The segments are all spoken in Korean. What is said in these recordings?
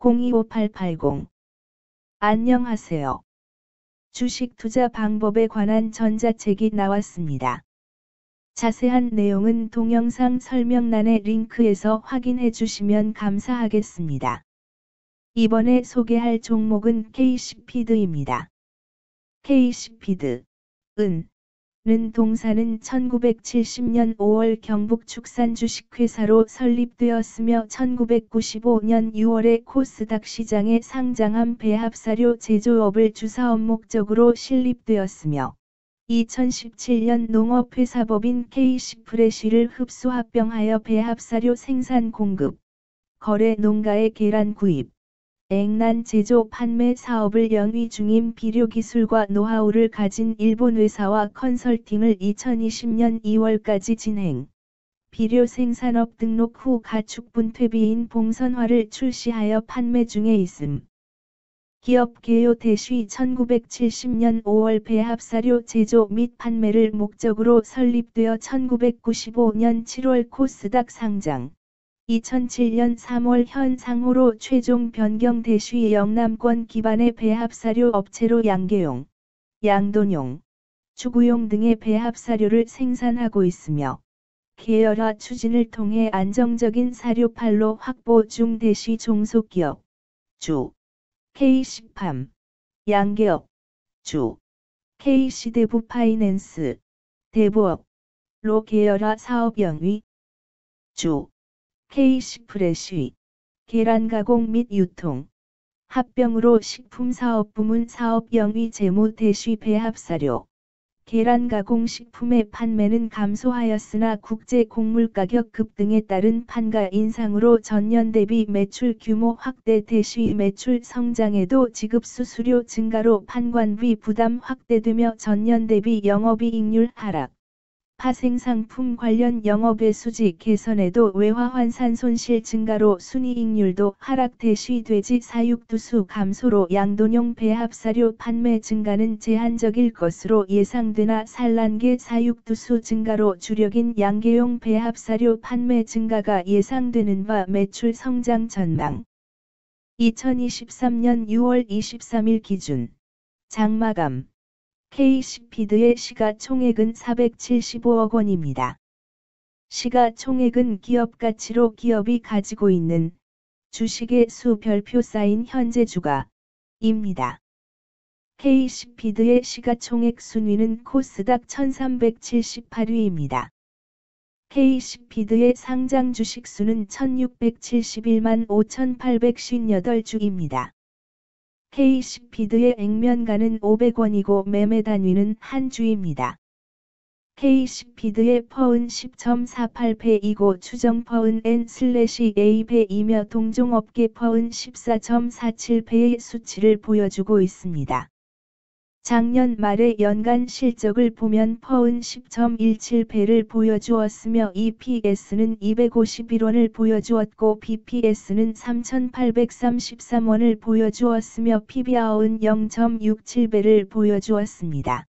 025880 안녕하세요. 주식 투자 방법에 관한 전자책이 나왔습니다. 자세한 내용은 동영상 설명란의 링크에서 확인해 주시면 감사하겠습니다. 이번에 소개할 종목은 KC피드입니다. KC피드, 은, 는 동사는 1970년 5월 경북 축산주식회사로 설립되었으며 1995년 6월에 코스닥 시장에 상장한 배합사료 제조업을 주사업 목적으로 신립되었으며 2017년 농업회사법인 KC프레쉬를 흡수 합병하여 배합사료 생산 공급, 거래 농가의 계란 구입, 액난 제조 판매 사업을 영위 중인 비료기술과 노하우를 가진 일본 회사와 컨설팅을 2020년 2월까지 진행. 비료 생산업 등록 후 가축 분퇴비인 봉선화를 출시하여 판매 중에 있음. 기업 개요 대쉬 1970년 5월 배합사료 제조 및 판매를 목적으로 설립되어 1995년 7월 코스닥 상장. 2007년 3월 현 상호로 최종 변경 대쉬 영남권 기반의 배합사료 업체로 양계용, 양돈용, 추구용 등의 배합사료를 생산하고 있으며 계열화 추진을 통해 안정적인 사료판로 확보 중 대쉬 종속기업, 주, K식팜, 양계업, 주, K시대부 파이낸스, 대부업, 로 계열화 사업 영위, 주, K시프레쉬, 계란 가공 및 유통, 합병으로 식품사업 부문 사업 영위 재무 대쉬 배합사료, 계란 가공 식품의 판매는 감소하였으나 국제 곡물 가격 급등에 따른 판가 인상으로 전년 대비 매출 규모 확대 대쉬 매출 성장에도 지급 수수료 증가로 판관비 부담 확대되며 전년 대비 영업이익률 하락. 파생상품 관련 영업의 수지 개선에도 외화 환산 손실 증가로 순이익률도 하락 대시 돼지 사육두수 감소로 양돈용 배합사료 판매 증가는 제한적일 것으로 예상되나 산란계 사육두수 증가로 주력인 양계용 배합사료 판매 증가가 예상되는 바 매출 성장 전망. 2023년 6월 23일 기준. 장마감 K시피드의 시가총액은 475억 원입니다. 시가총액은 기업 가치로 기업이 가지고 있는 주식의 수 별표 쌓인 현재 주가입니다. K시피드의 시가총액 순위는 코스닥 1378위입니다. K시피드의 상장 주식 수는 1671만 5858주입니다. K시피드의 액면가는 500원이고 매매 단위는 한 주입니다. K시피드의 퍼은 10.48배이고 추정 퍼은 N/A배이며 동종업계 퍼은 14.47배의 수치를 보여주고 있습니다. 작년 말의 연간 실적을 보면 퍼은 10.17배를 보여주었으며 EPS는 251원을 보여주었고 BPS는 3,833원을 보여주었으며 PBR은 0.67배를 보여주었습니다.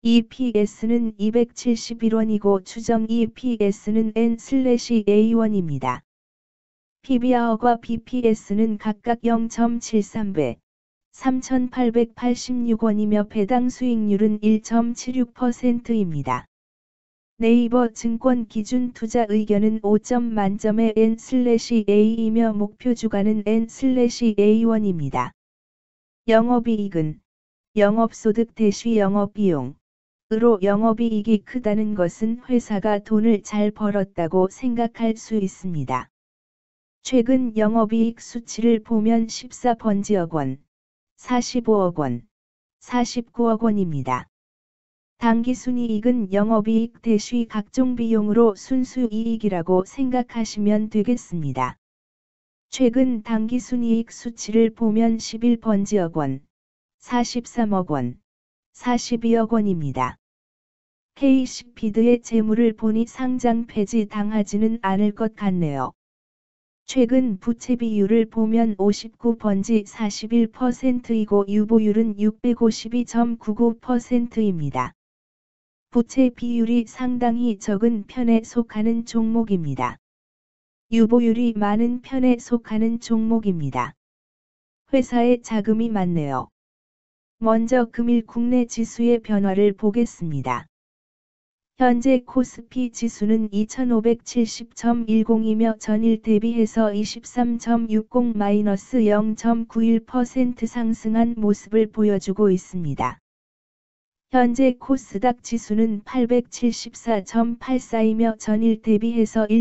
EPS는 271원이고 추정 EPS는 N/A1입니다. PBR과 BPS는 각각 0.73배, 3,886원이며 배당 수익률은 1.76%입니다. 네이버 증권 기준 투자 의견은 5점 만점의 N/A이며 목표 주가는 N/A1입니다. 영업이익은 영업소득 대시 영업비용 으로 영업이익이 크다는 것은 회사가 돈을 잘 벌었다고 생각할 수 있습니다. 최근 영업이익 수치를 보면 14번지억 원, 45억 원, 49억 원입니다. 당기순이익은 영업이익 대시 각종 비용으로 순수이익이라고 생각하시면 되겠습니다. 최근 당기순이익 수치를 보면 11번지억 원, 43억 원, 42억 원입니다. K시피드의 재물을 보니 상장 폐지 당하지는 않을 것 같네요. 최근 부채 비율을 보면 59번지 41%이고 유보율은 652.99%입니다. 부채 비율이 상당히 적은 편에 속하는 종목입니다. 유보율이 많은 편에 속하는 종목입니다. 회사에 자금이 많네요. 먼저 금일 국내 지수의 변화를 보겠습니다. 현재 코스피 지수는 2570.10이며 전일 대비해서 23.60-0.91% 상승한 모습을 보여주고 있습니다. 현재 코스닥 지수는 874.84이며 전일 대비해서 1